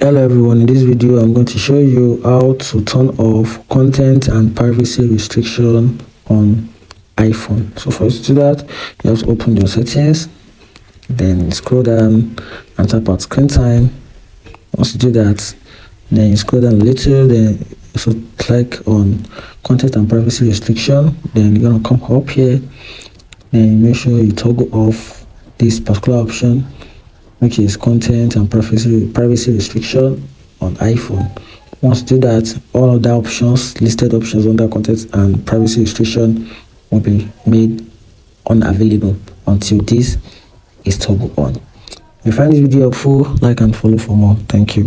hello everyone. In this video i'm going to show you how to turn off content and privacy restriction on iphone. So first to do that you have to open your settings then scroll down and tap on screen time. Once you do that then you scroll down a little then so click on content and privacy restriction. Then you're gonna come up here and make sure you toggle off this particular option which is content and privacy privacy restriction on iphone. Once you do that all of the options listed options under content and privacy restriction will be made unavailable until this is toggled on. If you find this video helpful like and follow for more. Thank you